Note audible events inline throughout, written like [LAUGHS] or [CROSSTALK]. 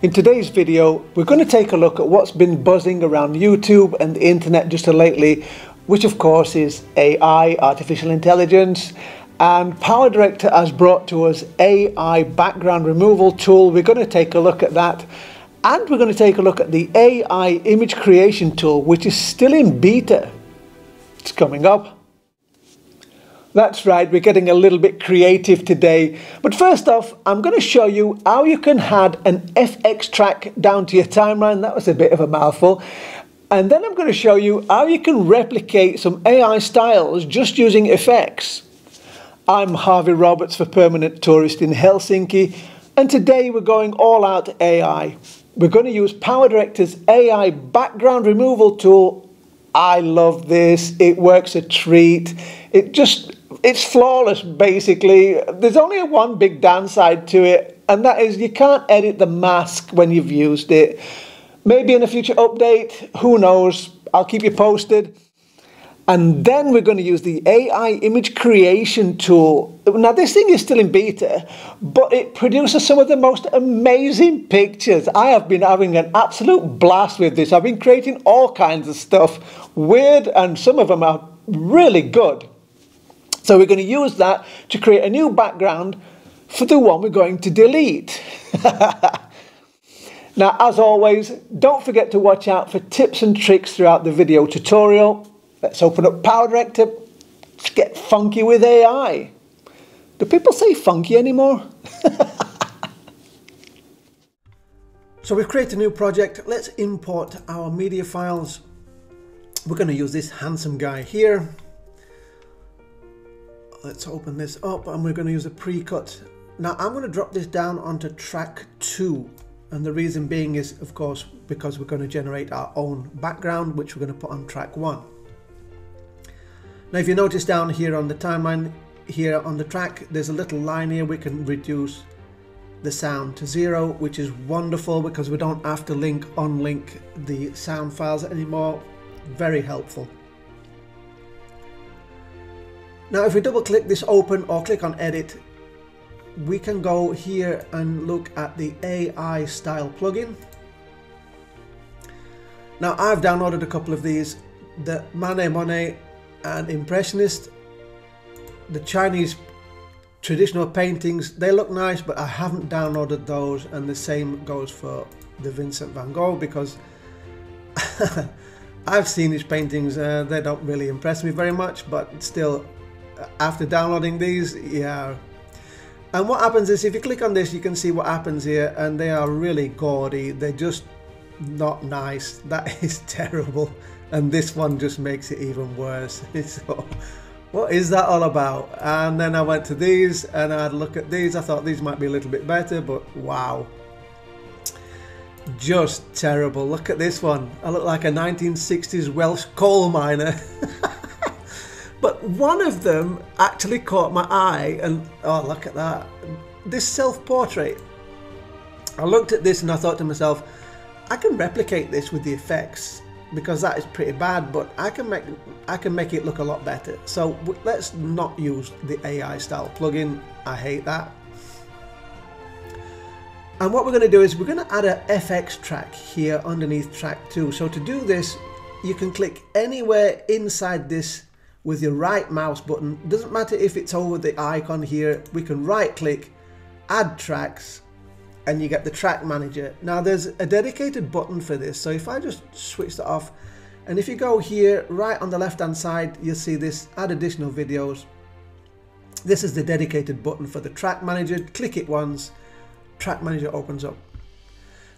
In today's video, we're going to take a look at what's been buzzing around YouTube and the internet just lately, which of course is AI, artificial intelligence, and PowerDirector has brought to us AI background removal tool. We're going to take a look at that. And we're going to take a look at the AI image creation tool, which is still in beta. It's coming up. That's right, we're getting a little bit creative today. But first off, I'm going to show you how you can add an FX track down to your timeline. That was a bit of a mouthful. And then I'm going to show you how you can replicate some AI styles just using effects. I'm Harvey Roberts for Permanent Tourist in Helsinki, and today we're going all out AI. We're going to use PowerDirector's AI background removal tool. I love this, it works a treat. It just it's flawless basically. There's only one big downside to it, and that is you can't edit the mask when you've used it. Maybe in a future update, who knows? I'll keep you posted. And then we're going to use the AI image creation tool. Now, this thing is still in beta, but it produces some of the most amazing pictures. I have been having an absolute blast with this. I've been creating all kinds of stuff, weird, and some of them are really good. So we're going to use that to create a new background for the one we're going to delete. [LAUGHS] now, as always, don't forget to watch out for tips and tricks throughout the video tutorial. Let's open up PowerDirector. Let's get funky with AI. Do people say funky anymore? [LAUGHS] so we've created a new project. Let's import our media files. We're going to use this handsome guy here let's open this up and we're going to use a pre-cut. Now I'm going to drop this down onto track 2 and the reason being is of course because we're going to generate our own background which we're going to put on track 1. Now if you notice down here on the timeline here on the track there's a little line here we can reduce the sound to zero which is wonderful because we don't have to link unlink the sound files anymore very helpful now if we double click this open or click on edit, we can go here and look at the AI style plugin. Now I've downloaded a couple of these, the Manet Monet and Impressionist, the Chinese traditional paintings, they look nice, but I haven't downloaded those and the same goes for the Vincent van Gogh because [LAUGHS] I've seen his paintings, uh, they don't really impress me very much, but still after downloading these, yeah. And what happens is if you click on this, you can see what happens here and they are really gaudy. They're just not nice. [LAUGHS] That is terrible. And this one just makes it even worse. [LAUGHS] so, what is that all about? And then I went to these and I had a look at these. I thought these might be a little bit better, but wow. Just terrible. Look at this one. I look like a 1960s Welsh coal miner. [LAUGHS] One of them actually caught my eye, and oh, look at that. This self portrait. I looked at this and I thought to myself, I can replicate this with the effects because that is pretty bad, but I can make I can make it look a lot better. So let's not use the AI style plugin. I hate that. And what we're going to do is we're going to add a FX track here underneath track 2. So to do this, you can click anywhere inside this with your right mouse button. Doesn't matter if it's over the icon here, we can right click, add tracks, and you get the track manager. Now there's a dedicated button for this, so if I just switch that off, and if you go here, right on the left hand side, you'll see this add additional videos. This is the dedicated button for the track manager. Click it once, track manager opens up.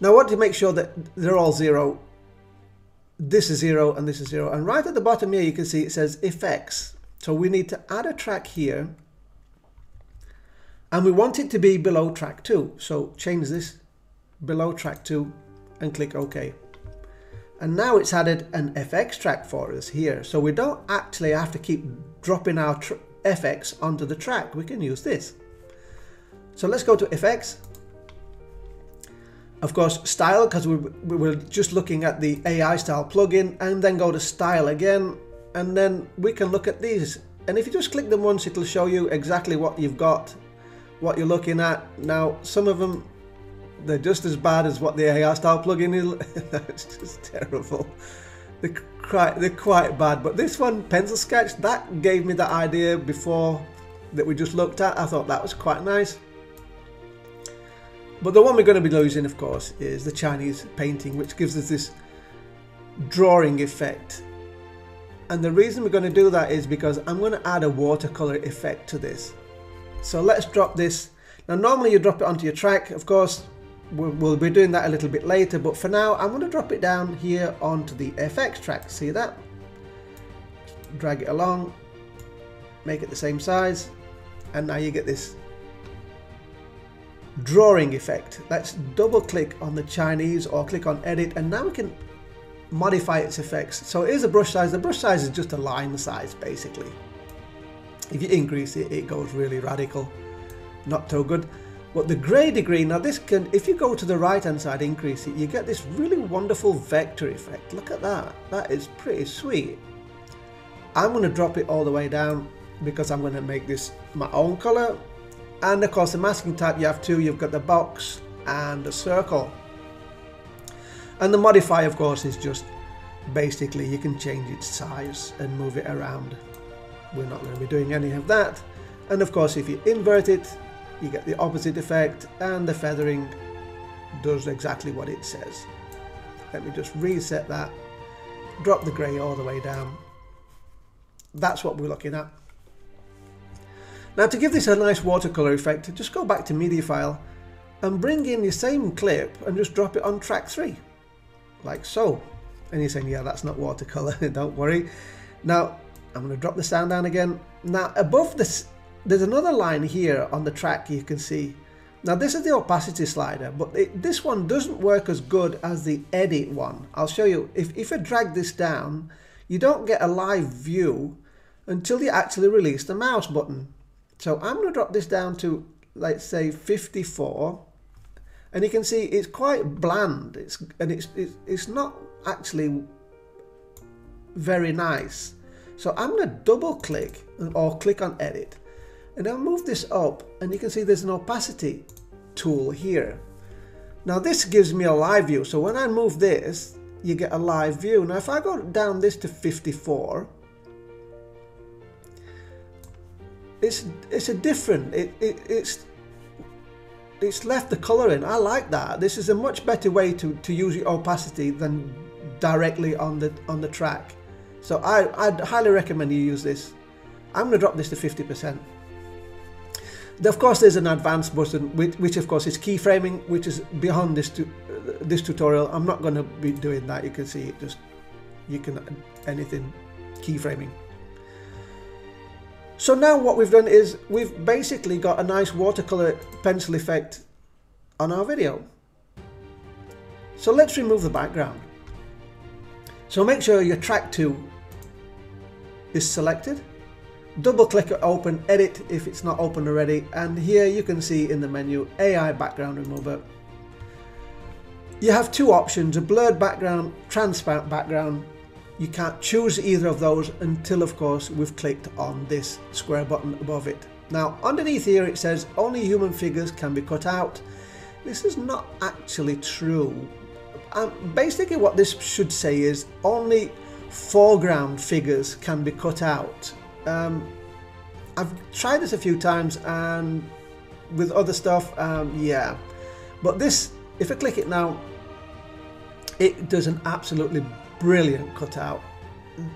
Now I want to make sure that they're all zero this is zero and this is zero. And right at the bottom here, you can see it says effects. So we need to add a track here. And we want it to be below track two. So change this below track two and click OK. And now it's added an FX track for us here. So we don't actually have to keep dropping our FX onto the track. We can use this. So let's go to FX of course, style, because we, we were just looking at the AI style plugin, and then go to style again, and then we can look at these. And if you just click them once, it'll show you exactly what you've got, what you're looking at. Now, some of them, they're just as bad as what the AI style plugin is. [LAUGHS] That's just terrible. They're quite, they're quite bad. But this one, Pencil Sketch, that gave me the idea before that we just looked at. I thought that was quite nice. But the one we're going to be losing, of course, is the Chinese painting, which gives us this drawing effect. And the reason we're going to do that is because I'm going to add a watercolor effect to this. So let's drop this. Now normally you drop it onto your track, of course, we'll, be doing that a little bit later, but for now I'm going to drop it down here onto the FX track. See that? Drag it along, make it the same size, and now you get this drawing effect. Let's double click on the Chinese or click on edit and now we can modify its effects. So it is a brush size. The brush size is just a line size basically. If you increase it, it goes really radical. Not so good. But the gray degree, now this can, if you go to the right hand side, increase it, you get this really wonderful vector effect. Look at that. That is pretty sweet. I'm going to drop it all the way down because I'm going to make this my own color. And of course the masking type you have two, you've got the box and the circle. And the modify of course is just basically you can change its size and move it around. We're not going to be doing any of that. And of course if you invert it, you get the opposite effect and the feathering does exactly what it says. Let me just reset that, drop the grey all the way down. That's what we're looking at. Now to give this a nice watercolor effect, just go back to media file and bring in the same clip and just drop it on track 3, like so. And you're saying, yeah, that's not watercolor, [LAUGHS] don't worry. Now, I'm going to drop the sound down again. Now, above this, there's another line here on the track you can see. Now, this is the opacity slider, but it, this one doesn't work as good as the edit one. I'll show you. If, if I drag this down, you don't get a live view until you actually release the mouse button. So I'm going to drop this down to, let's say, 54. And you can see it's quite bland. It's and it's it's, it's not actually very nice. So I'm going to double click or click on edit. And I'll move this up and you can see there's an opacity tool here. Now this gives me a live view. So when I move this, you get a live view. Now if I go down this to 54, it's it's a different it, it it's it's left the color in I like that. This is a much better way to to use your opacity than directly on the on the track. So I, I'd highly recommend you use this. I'm going to drop this to 50% of course there's an advanced button which, which of course is keyframing which is beyond this to, this tutorial. I'm not going to be doing that. You can see it just you can anything keyframing so now what we've done is we've basically got a nice watercolor pencil effect on our video. So let's remove the background. So make sure your track 2 is selected. Double click open, edit if it's not open already and here you can see in the menu AI background remover. You have two options, a blurred background, transparent background you can't choose either of those until of course we've clicked on this square button above it. Now underneath here it says only human figures can be cut out. This is not actually true. Um, basically what this should say is only foreground figures can be cut out. Um, I've tried this a few times and with other stuff, um, yeah. But this, if I click it now, it does an absolutely brilliant cutout.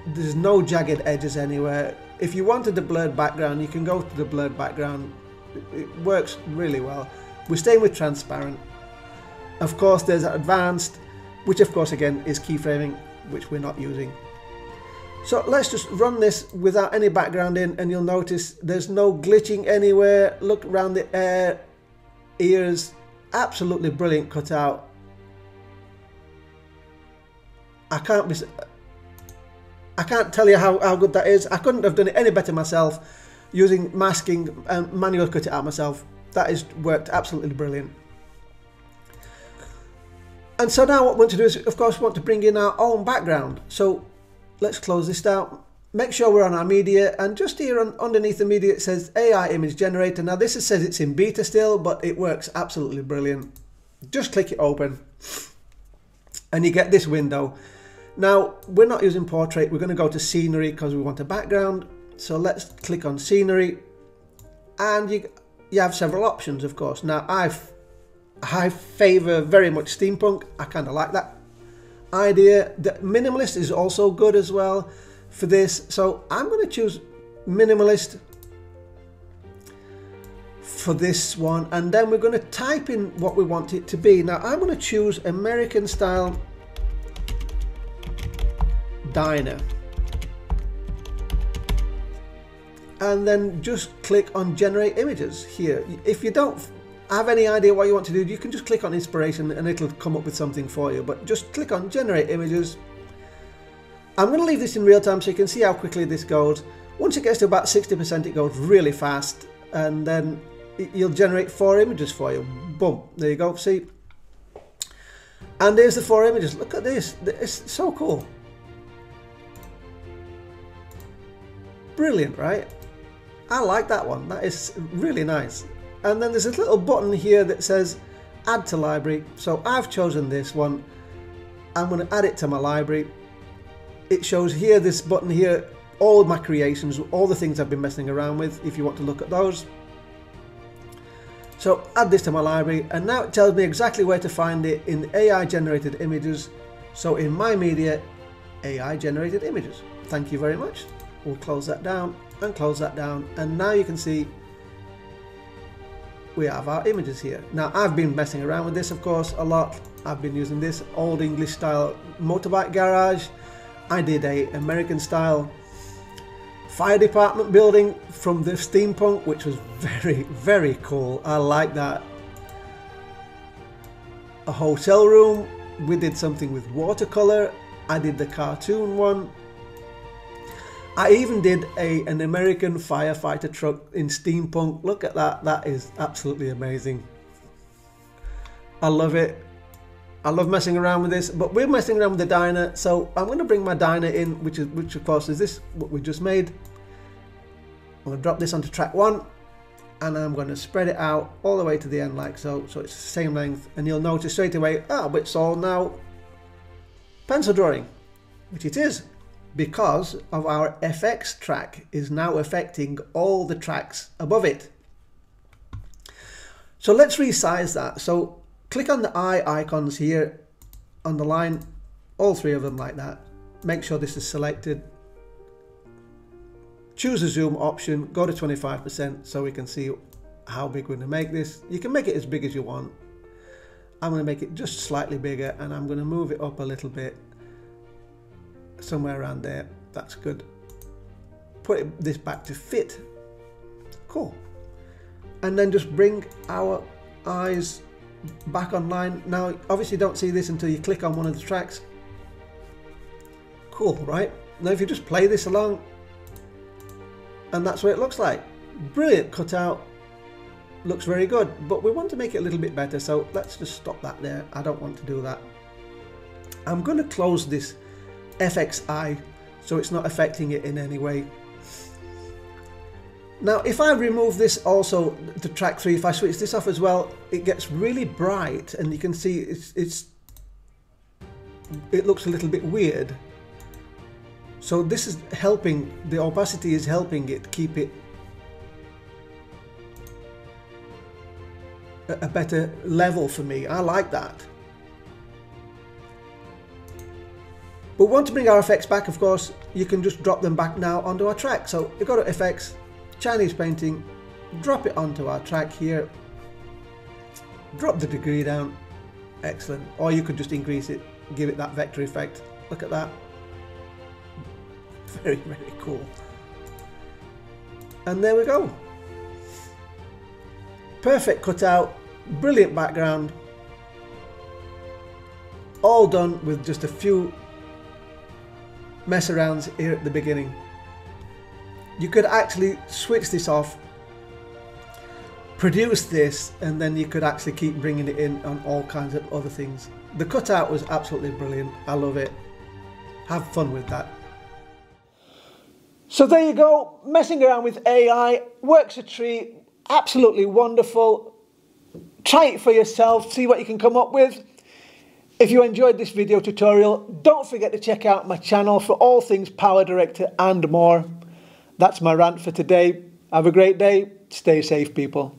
There's no jagged edges anywhere. If you wanted the blurred background, you can go to the blurred background. It works really well. We're staying with transparent. Of course, there's advanced, which of course again is keyframing, which we're not using. So let's just run this without any background in and you'll notice there's no glitching anywhere. Look around the air, ears, absolutely brilliant cutout. I can't be. I can't tell you how, how good that is. I couldn't have done it any better myself using masking and manual cut it out myself. That has worked absolutely brilliant. And so now what we want to do is, of course, we want to bring in our own background. So let's close this down. Make sure we're on our media and just here on, underneath the media it says AI image generator. Now this says it's in beta still, but it works absolutely brilliant. just click it open and you get this window. Now, we're not using portrait, we're going to go to scenery because we want a background. So let's click on scenery and you, you have several options, of course. Now, I've, I favour very much steampunk. I kind of like that idea. The minimalist is also good as well for this. So I'm going to choose minimalist for this one and then we're going to type in what we want it to be. Now I'm going to choose American style diner and then just click on generate images here. If you don't have any idea what you want to do, you can just click on inspiration and it'll come up with something for you. But just click on generate images. I'm going to leave this in real time so you can see how quickly this goes. Once it gets to about 60%, it goes really fast. And then you'll generate four images for you. Boom, there you go, see? And there's the four images. Look at this, it's so cool. Brilliant, right? I like that one, that is really nice. And then there's a little button here that says add to library. So I've chosen this one. I'm going to add it to my library. It shows here, this button here, all my creations, all the things I've been messing around with, if you want to look at those. So add this to my library and now it tells me exactly where to find it in AI generated images. So in my media, AI generated images. Thank you very much. We'll close that down and close that down. And now you can see we have our images here. Now I've been messing around with this of course a lot. I've been using this old English style motorbike garage. I did a American style fire department building from the steampunk, which was [LAUGHS] very, very cool. I like that. A hotel room. We did something with watercolor. I did the cartoon one. I even did a an American firefighter truck in steampunk. Look at that. That is absolutely amazing. I love it. I love messing around with this, but we're messing around with the diner, so I'm going to bring my diner in, which is which of course is this what we just made. I'm going to drop this onto track one, and I'm going to spread it out all the way to the end like so, so it's the same length, and you'll notice straight away, ah, oh, it's all now pencil drawing, which it is, because of our FX track is now affecting all the tracks above it. So let's resize that. So click on the eye icons here on the line, all three of them like that. Make sure this is selected. Choose the zoom option, go to 25% so we can see how big we're to make this. You can make it as big as you want. I'm going to make it just slightly bigger and I'm going to move it up a little bit. Somewhere around there. That's good. Put this back to fit. Cool. And then just bring our eyes back online. Now, obviously don't see this until you click on one of the tracks. Cool, right? Now if you just play this along, and that's what it looks like. Brilliant cutout, looks very good, but we want to make it a little bit better, so let's just stop that there. I don't want to do that. I'm going to close this FXI so it's not affecting it in any way. Now, if I remove this also to track 3, if I switch this off as well, it gets really bright and you can see it's, it's it looks a little bit weird. So this is helping, the opacity is helping it keep it a better level for me. I like that. But want to bring our effects back, of course, you can just drop them back now onto our track. So you go to effects, Chinese painting, drop it onto our track here, drop the degree down, excellent. Or you could just increase it, give it that vector effect. Look at that. Very, very cool. And there we go. Perfect cutout, brilliant background. All done with just a few mess arounds here at the beginning. You could actually switch this off produce this and then you could actually keep bringing it in on all kinds of other things. The cutout was absolutely brilliant. I love it. Have fun with that. So there you go. Messing around with ai works a treat. Absolutely wonderful. Try it for yourself, see what you can come up with. If you enjoyed this video tutorial, don't forget to check out my channel for all things Power Director and more. That's my rant for today. Have a great day. Stay safe, people.